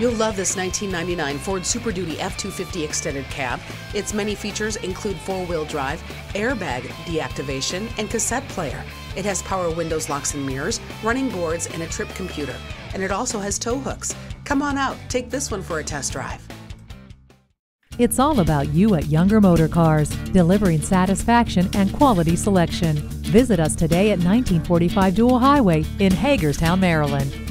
You'll love this 1999 Ford Super Duty F250 extended cab. Its many features include four wheel drive, airbag deactivation, and cassette player. It has power windows, locks, and mirrors, running boards, and a trip computer. And it also has tow hooks. Come on out, take this one for a test drive. It's all about you at Younger Motor Cars, delivering satisfaction and quality selection. Visit us today at 1945 Dual Highway in Hagerstown, Maryland.